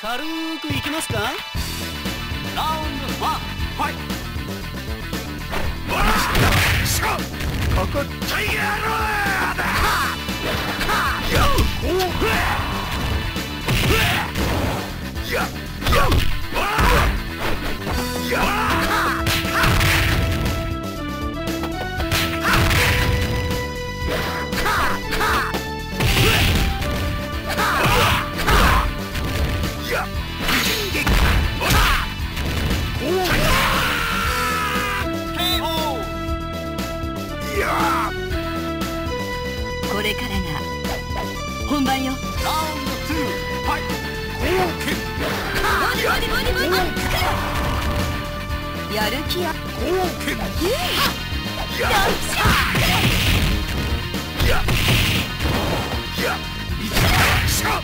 軽くいきますか？ラウンドワンファイト！わあここタイヤローだ！本番よ。ラウンド2ファイトボディボディボディボディやる気や貢献やよっしゃ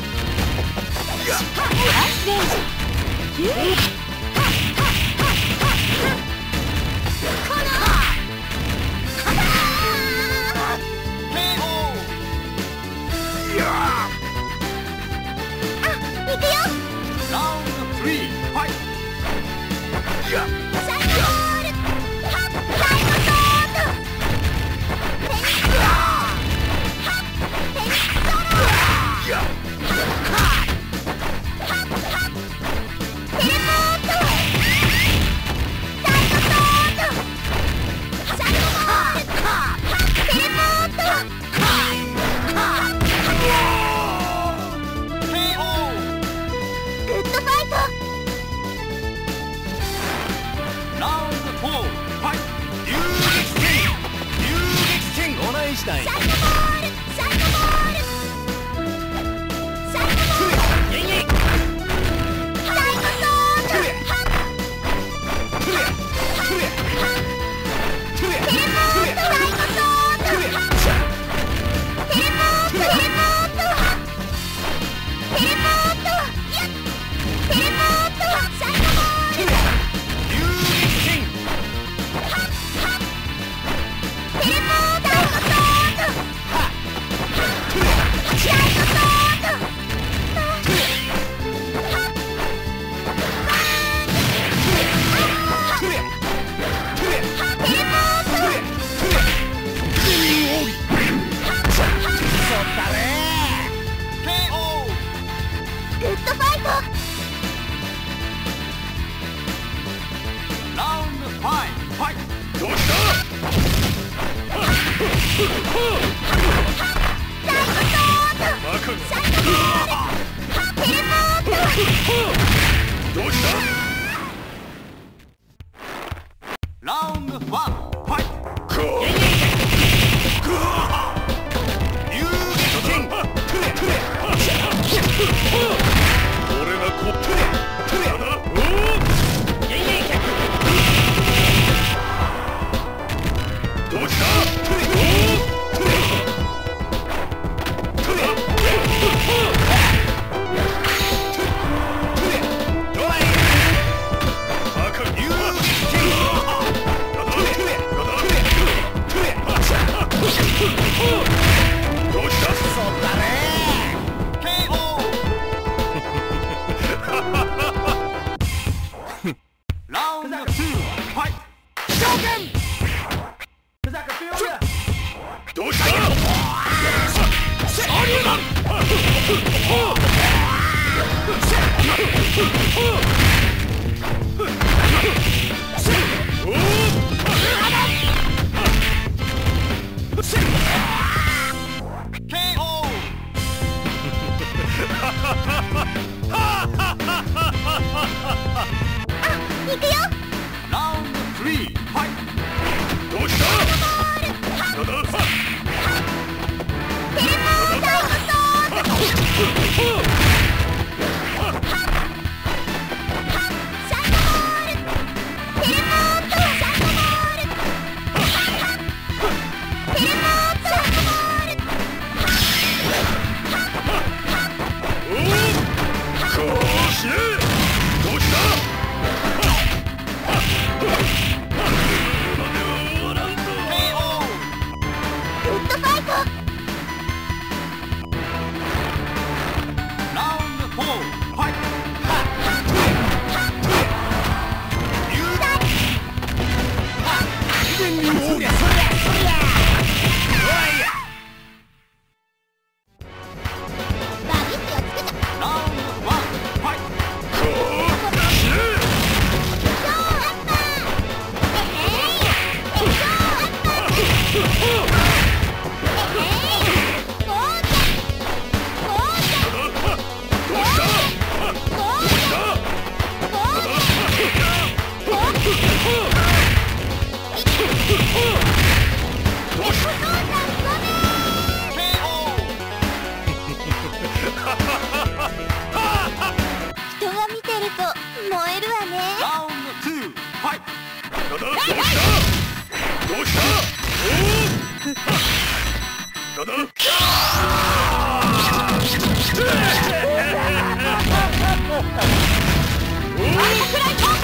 どうしたくよフライい。ン